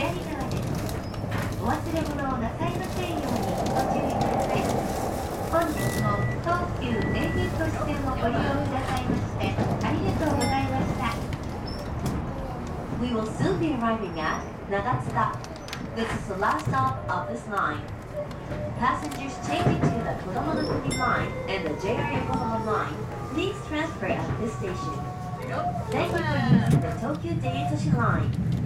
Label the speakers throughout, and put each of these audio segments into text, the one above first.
Speaker 1: お忘れ物をなさいませんようにご注意ください本日も東急全日都市線をご利用くださいましてありがとうございました
Speaker 2: We will soon be arriving at Nagatsuka This is the last stop of this line Passengers changing to the Kodomo no Kuni line and the JR Yokohama line Please transfer at this station Thank you for using the Tokyo Daytoshi line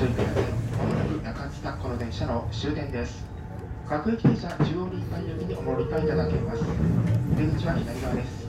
Speaker 3: 注意ください。中津田この電車の終点です。各駅停車中央臨海駅にお乗り換えいただけます。出口は左側です。